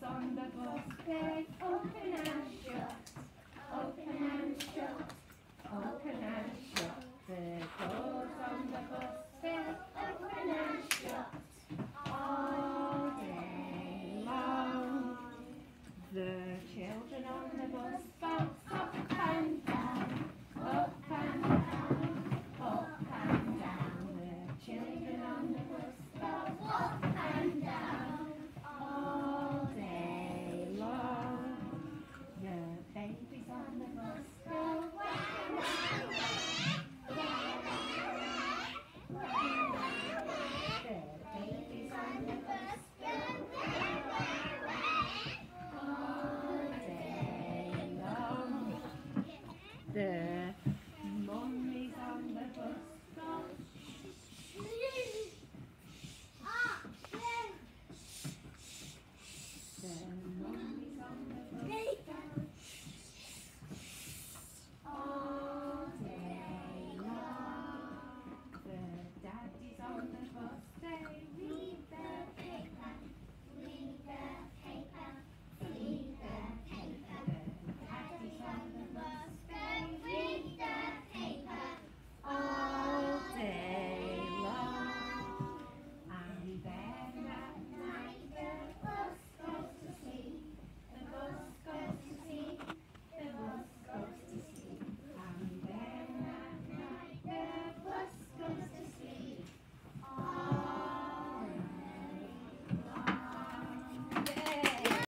Song that Yeah.